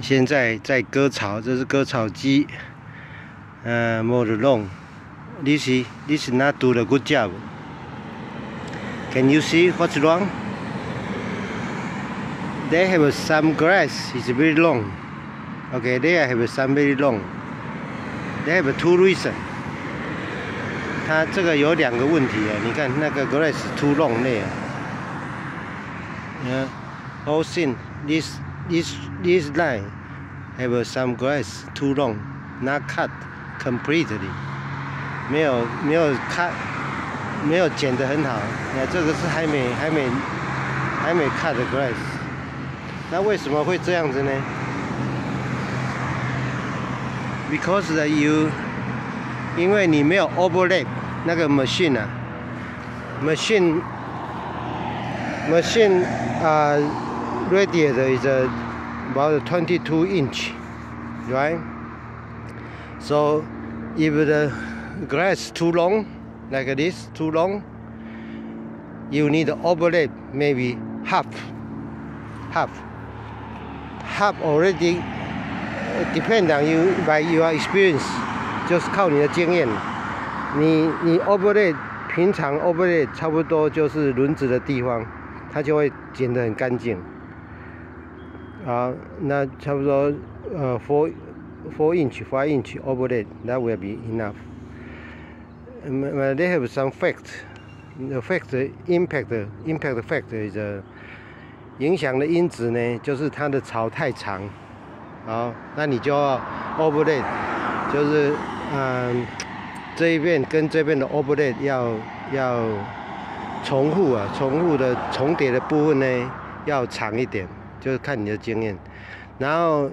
现在在割草，这是割草机。呃，mow the lawn. This is this is not do the good job. Can you see what's wrong? They have some grass, is very long. Okay, they have some very long. They have two reason. 它这个有两个问题啊，你看那个 grass too long 那啊。Yeah, whole thing this this this line have some grass too long, not cut completely. 没有没有 cut 没有剪得很好。那这个是还没还没还没 cut 的 grass。那为什么会这样子呢？Because that you 因为你没有 overlap 那个 machine 啊，machine machine 啊、uh, radiator is a, about 22 inch, right? So if the grass too long, like this, too long, you need to overlap maybe half, half, half already depend on you by your experience，就是靠你的经验。你你 overlay 平常 overlay 差不多就是轮子的地方，它就会剪得很干净。 啊，那差不多呃 four four inch five inch overlay that will be enough. They have some fact. The fact impact impact fact is a 影响的因子呢，就是它的槽太长，好，那你就要 overlay，就是嗯这一边跟这边的 overlay 要要重复啊，重复的重叠的部分呢要长一点，就是看你的经验。然后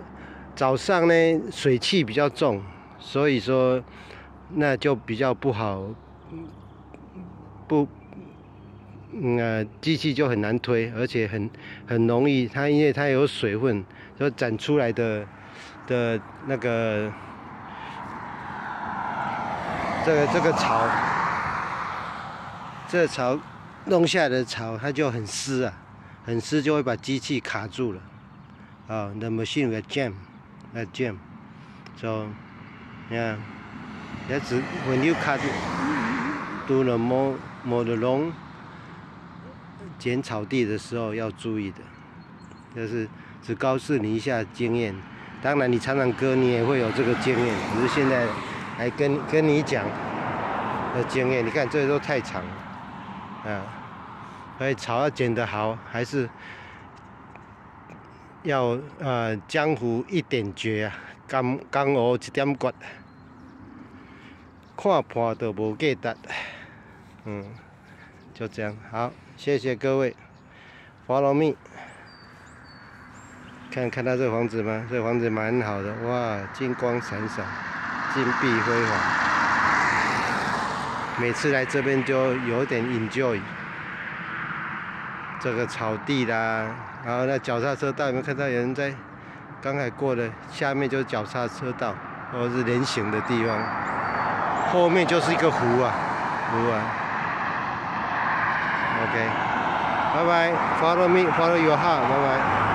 早上呢水汽比较重，所以说那就比较不好，不。嗯呃，机器就很难推，而且很很容易，它因为它有水分，所以长出来的的那个这个这个草，这草弄下来的草，它就很湿啊，很湿就会把机器卡住了。啊，the machine will jam, a jam. So, yeah, that's when you cut, do the more more the long. 剪草地的时候要注意的，就是只告诉你一下经验。当然，你常常割，你也会有这个经验。只是现在来跟跟你讲的经验。你看，这都太长了，啊，所以草要剪得好，还是要呃江湖一点绝啊，刚刚好一点骨，看破都无价值，嗯。就这样，好，谢谢各位，Follow me，看看到这房子吗？这个房子蛮好的，哇，金光闪闪，金碧辉煌，每次来这边就有点 enjoy，这个草地啦，然后那脚踏车道有没有看到有人在？刚才过的下面就是脚踏车道，或者是人行的地方，后面就是一个湖啊，湖啊。OK，拜拜 Follow me. Follow your heart. 拜拜